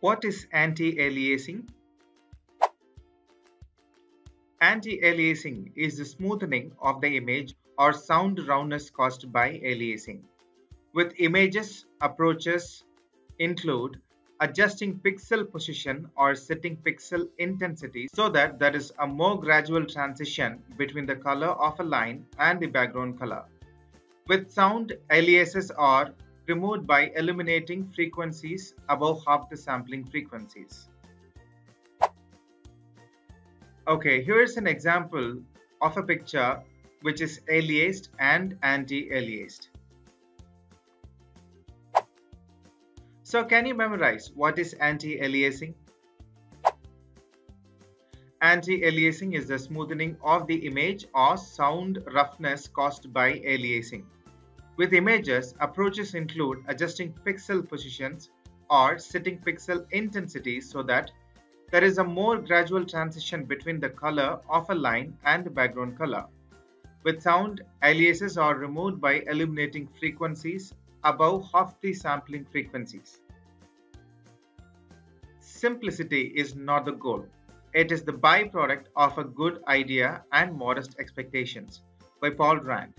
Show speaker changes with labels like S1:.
S1: What is anti-aliasing? Anti-aliasing is the smoothing of the image or sound roundness caused by aliasing. With images, approaches include adjusting pixel position or setting pixel intensity so that there is a more gradual transition between the color of a line and the background color. With sound, aliases are removed by eliminating frequencies above half the sampling frequencies. Okay, here is an example of a picture which is aliased and anti-aliased. So can you memorize what is anti-aliasing? Anti-aliasing is the smoothing of the image or sound roughness caused by aliasing. With images, approaches include adjusting pixel positions or setting pixel intensity so that there is a more gradual transition between the color of a line and the background color. With sound, aliases are removed by eliminating frequencies above half the sampling frequencies. Simplicity is not the goal. It is the byproduct of a good idea and modest expectations by Paul Rand.